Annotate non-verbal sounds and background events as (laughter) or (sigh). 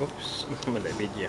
Oups, (laughs) on l'avait dit.